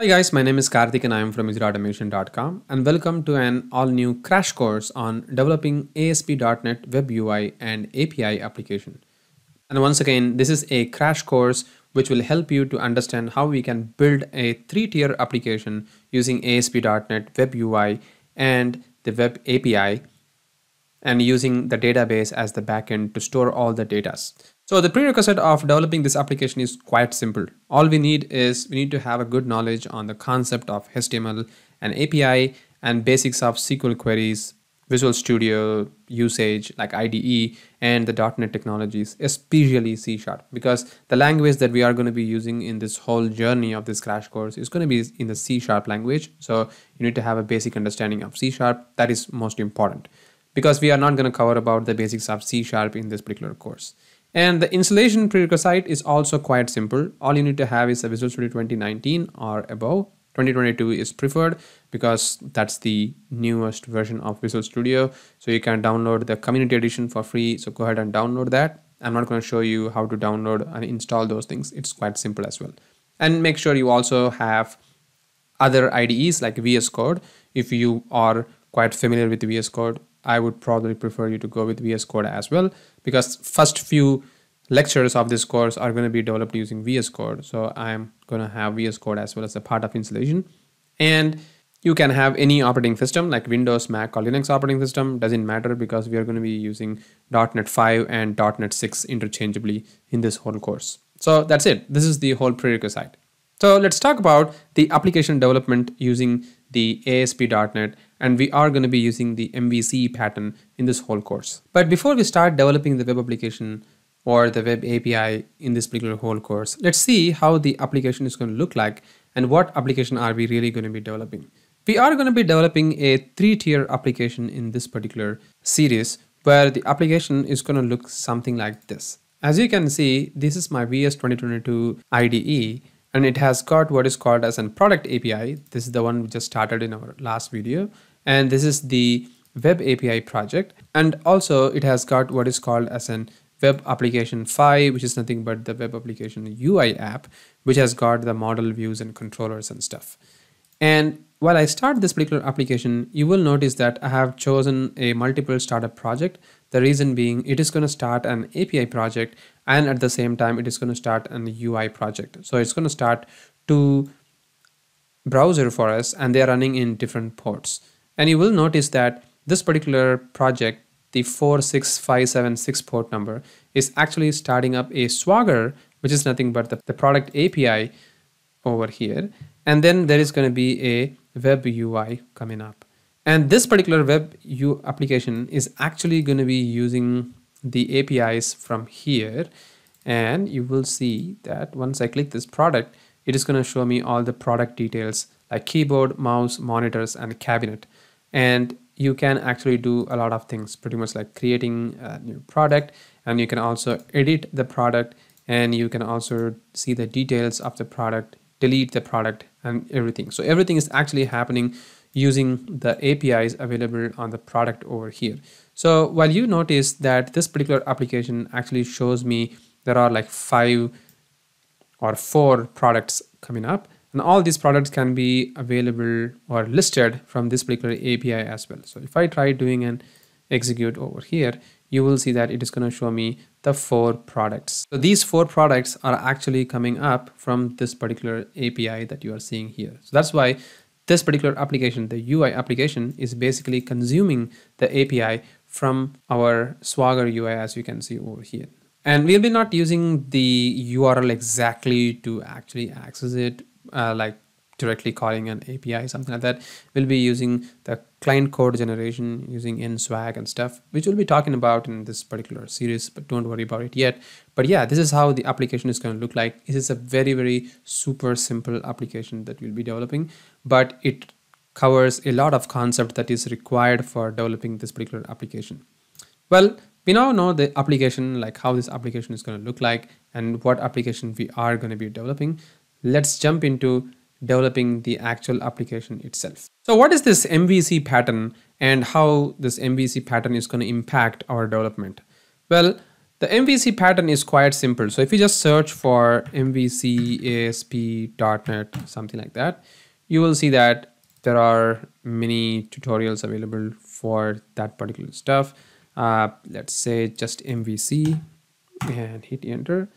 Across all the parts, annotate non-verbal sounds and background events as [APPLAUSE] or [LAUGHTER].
Hi guys, my name is Karthik and I am from ExecuteAutomation.com and welcome to an all-new crash course on developing ASP.NET Web UI and API application. And once again, this is a crash course which will help you to understand how we can build a three-tier application using ASP.NET Web UI and the Web API and using the database as the backend to store all the data. So the prerequisite of developing this application is quite simple. All we need is we need to have a good knowledge on the concept of HTML and API and basics of SQL queries, Visual Studio usage like IDE and the .NET technologies, especially C Sharp because the language that we are going to be using in this whole journey of this crash course is going to be in the C Sharp language. So you need to have a basic understanding of C Sharp. That is most important because we are not going to cover about the basics of C Sharp in this particular course. And the installation prerequisite is also quite simple. All you need to have is a Visual Studio 2019 or above. 2022 is preferred because that's the newest version of Visual Studio. So you can download the community edition for free. So go ahead and download that. I'm not going to show you how to download and install those things. It's quite simple as well. And make sure you also have other IDEs like VS Code. If you are quite familiar with VS Code, I would probably prefer you to go with VS Code as well because first few lectures of this course are going to be developed using VS Code. So I'm going to have VS Code as well as a part of installation. And you can have any operating system like Windows, Mac or Linux operating system. Doesn't matter because we are going to be using .NET 5 and .NET 6 interchangeably in this whole course. So that's it. This is the whole prerequisite. So let's talk about the application development using the ASP.NET and we are going to be using the MVC pattern in this whole course. But before we start developing the web application or the web API in this particular whole course, let's see how the application is going to look like and what application are we really going to be developing. We are going to be developing a three-tier application in this particular series where the application is going to look something like this. As you can see, this is my VS 2022 IDE and it has got what is called as a product API. This is the one we just started in our last video. And this is the web API project. And also it has got what is called as an web application 5, which is nothing but the web application UI app, which has got the model views and controllers and stuff. And while I start this particular application, you will notice that I have chosen a multiple startup project. The reason being it is going to start an API project and at the same time it is going to start an UI project. So it's going to start two browser for us and they are running in different ports. And you will notice that this particular project, the 46576 port number is actually starting up a Swagger, which is nothing but the, the product API over here. And then there is going to be a web UI coming up. And this particular web U application is actually going to be using the APIs from here. And you will see that once I click this product it is going to show me all the product details like keyboard, mouse, monitors and cabinet. And you can actually do a lot of things pretty much like creating a new product. And you can also edit the product. And you can also see the details of the product delete the product and everything so everything is actually happening using the APIs available on the product over here. So while you notice that this particular application actually shows me there are like five or four products coming up and all these products can be available or listed from this particular API as well. So if I try doing an execute over here, you will see that it is going to show me the four products. So these four products are actually coming up from this particular API that you are seeing here. So that's why this particular application, the UI application, is basically consuming the API from our Swagger UI as you can see over here. And we'll be not using the URL exactly to actually access it uh, like directly calling an API, something like that. We'll be using the client code generation using NSWAG and stuff, which we'll be talking about in this particular series, but don't worry about it yet. But yeah, this is how the application is going to look like. It is a very, very super simple application that we'll be developing, but it covers a lot of concept that is required for developing this particular application. Well, we now know the application, like how this application is going to look like and what application we are going to be developing. Let's jump into developing the actual application itself. So what is this MVC pattern and how this MVC pattern is going to impact our development? Well, the MVC pattern is quite simple. So if you just search for MVC ASP.NET, something like that, you will see that there are many tutorials available for that particular stuff. Uh, let's say just MVC and hit enter.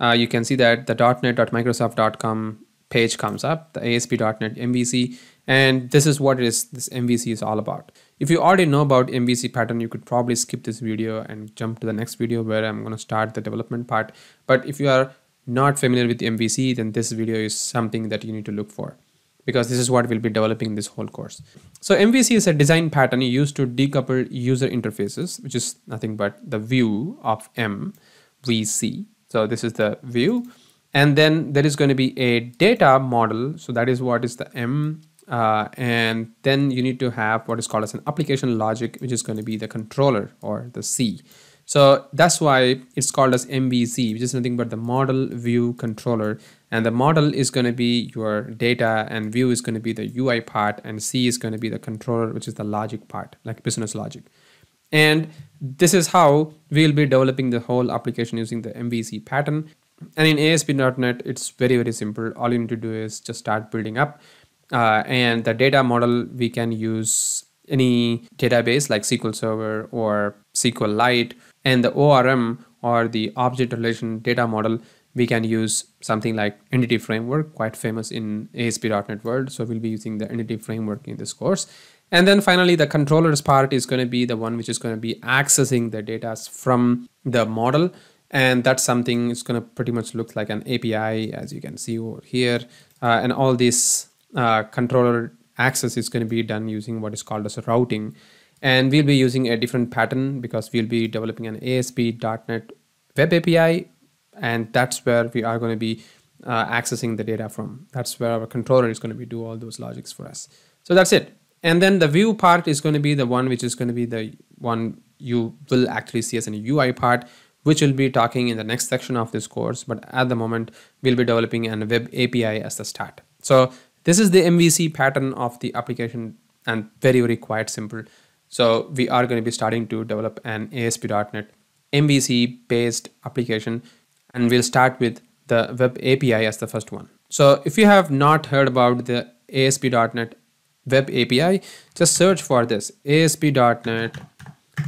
Uh, you can see that the .NET.microsoft.com page comes up, the ASP.NET MVC, and this is what it is this MVC is all about. If you already know about MVC pattern, you could probably skip this video and jump to the next video where I'm going to start the development part. But if you are not familiar with MVC, then this video is something that you need to look for because this is what we'll be developing this whole course. So MVC is a design pattern used to decouple user interfaces, which is nothing but the view of MVC. So this is the view. And then there is going to be a data model. So that is what is the M. Uh, and then you need to have what is called as an application logic, which is going to be the controller or the C. So that's why it's called as MVC, which is nothing but the model view controller. And the model is going to be your data and view is going to be the UI part and C is going to be the controller, which is the logic part, like business logic. And this is how we'll be developing the whole application using the MVC pattern. And in ASP.NET, it's very, very simple. All you need to do is just start building up. Uh, and the data model, we can use any database like SQL Server or SQLite and the ORM or the object relation data model we can use something like entity framework quite famous in ASP.NET world so we'll be using the entity framework in this course and then finally the controllers part is going to be the one which is going to be accessing the data from the model and that's something it's going to pretty much look like an API as you can see over here uh, and all this uh, controller access is going to be done using what is called as a routing and we'll be using a different pattern because we'll be developing an ASP.NET web API and that's where we are going to be uh, accessing the data from. That's where our controller is going to be do all those logics for us. So that's it. And then the view part is going to be the one which is going to be the one you will actually see as an UI part, which we'll be talking in the next section of this course. But at the moment, we'll be developing an web API as the start. So this is the MVC pattern of the application and very, very quite simple. So we are going to be starting to develop an ASP.NET MVC based application and we'll start with the web API as the first one. So if you have not heard about the ASP.NET web API, just search for this ASP.NET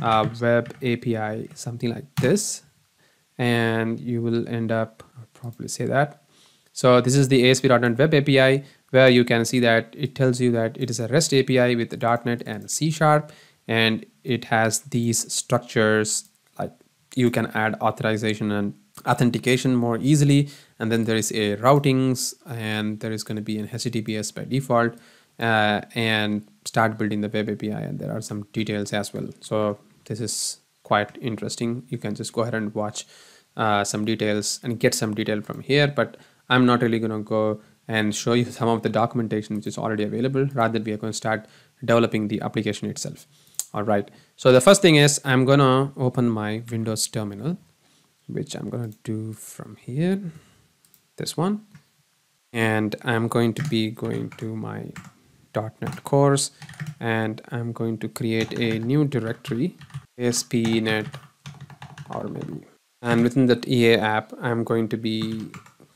uh, web API, something like this, and you will end up, I'll probably say that. So this is the ASP.NET web API where you can see that it tells you that it is a REST API with .NET and C Sharp. And it has these structures like you can add authorization and authentication more easily. And then there is a routings and there is going to be an https by default uh, and start building the web api and there are some details as well. So this is quite interesting. You can just go ahead and watch uh, some details and get some detail from here but i'm not really going to go and show you [LAUGHS] some of the documentation which is already available. Rather we are going to start developing the application itself. All right. So the first thing is i'm gonna open my windows terminal which i'm gonna do from here. This one. And i'm going to be going to my .NET course and i'm going to create a new directory ASP.NET or maybe and within that EA app I'm going to be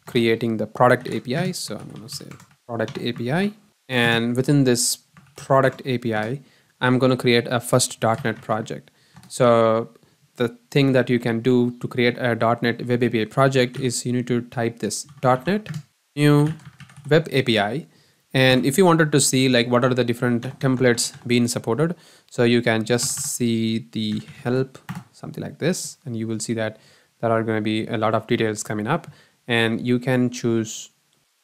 creating the product API so I'm going to say product API and within this product API I'm going to create a first .NET project. So the thing that you can do to create a .NET Web API project is you need to type this .NET new Web API. And if you wanted to see like what are the different templates being supported, so you can just see the help, something like this, and you will see that there are going to be a lot of details coming up. And you can choose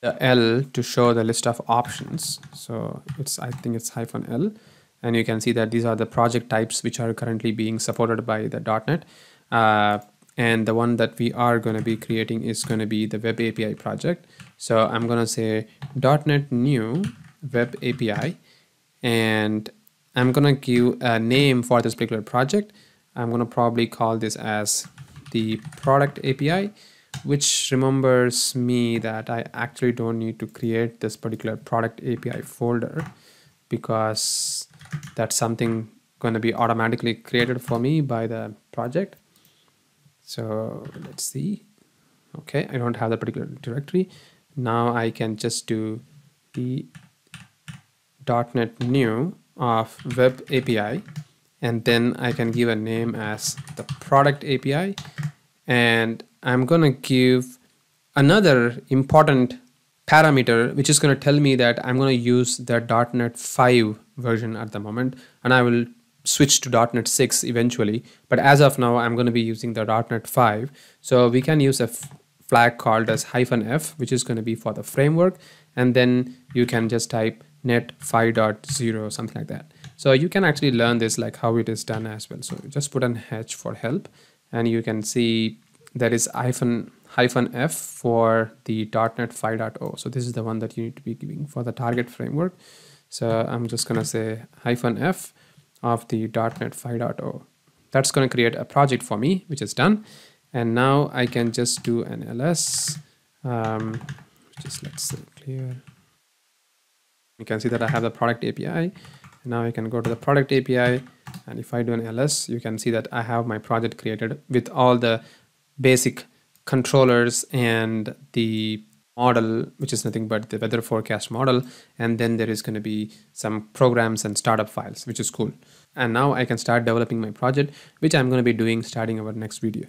the L to show the list of options. So it's, I think it's hyphen L. And you can see that these are the project types which are currently being supported by the .NET. Uh, and the one that we are going to be creating is going to be the web API project. So I'm going to say .NET new web API and I'm going to give a name for this particular project. I'm going to probably call this as the product API which remembers me that I actually don't need to create this particular product API folder because that's something going to be automatically created for me by the project So let's see. Okay, I don't have the particular directory. Now I can just do the .NET new of web API and then I can give a name as the product API and I'm gonna give another important parameter which is going to tell me that I'm going to use the .NET 5 version at the moment and I will switch to .NET 6 eventually but as of now I'm going to be using the .NET 5 so we can use a flag called as hyphen f which is going to be for the framework and then you can just type net 5.0 something like that. So you can actually learn this like how it is done as well. So just put an h for help and you can see there is hyphen hyphen f for the .NET 5.0 so this is the one that you need to be giving for the target framework. So I'm just gonna say hyphen f of the .NET 5.0 that's gonna create a project for me which is done. And now I can just do an ls um, just let's say clear. You can see that I have the product API now I can go to the product API and if I do an ls you can see that I have my project created with all the basic controllers and the model which is nothing but the weather forecast model and then there is going to be some programs and startup files which is cool. And now I can start developing my project which I'm going to be doing starting our next video